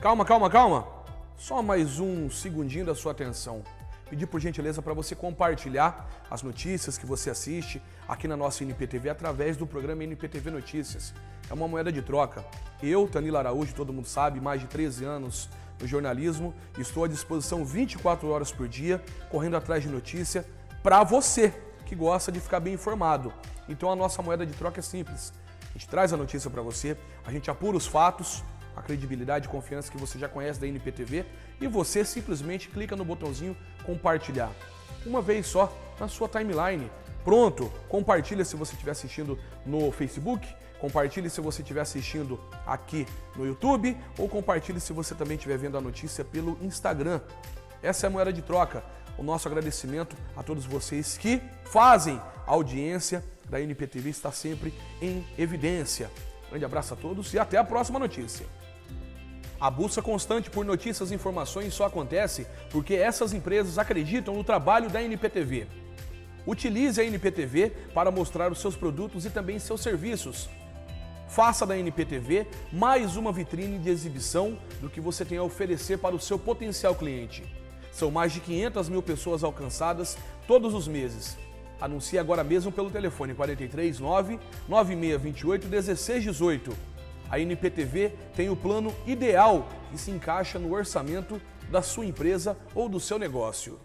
Calma, calma, calma. Só mais um segundinho da sua atenção. Pedir por gentileza para você compartilhar as notícias que você assiste aqui na nossa NPTV através do programa NPTV Notícias. É uma moeda de troca. Eu, Tanila Araújo, todo mundo sabe, mais de 13 anos no jornalismo, estou à disposição 24 horas por dia, correndo atrás de notícia para você que gosta de ficar bem informado. Então a nossa moeda de troca é simples. A gente traz a notícia para você, a gente apura os fatos, a credibilidade e confiança que você já conhece da NPTV e você simplesmente clica no botãozinho compartilhar. Uma vez só na sua timeline. Pronto, compartilha se você estiver assistindo no Facebook, compartilhe se você estiver assistindo aqui no YouTube ou compartilhe se você também estiver vendo a notícia pelo Instagram. Essa é a moeda de troca. O nosso agradecimento a todos vocês que fazem a audiência da NPTV está sempre em evidência. Grande abraço a todos e até a próxima notícia. A busca constante por notícias e informações só acontece porque essas empresas acreditam no trabalho da NPTV. Utilize a NPTV para mostrar os seus produtos e também seus serviços. Faça da NPTV mais uma vitrine de exibição do que você tem a oferecer para o seu potencial cliente. São mais de 500 mil pessoas alcançadas todos os meses. Anuncie agora mesmo pelo telefone 439 9628 1618 a NPTV tem o plano ideal que se encaixa no orçamento da sua empresa ou do seu negócio.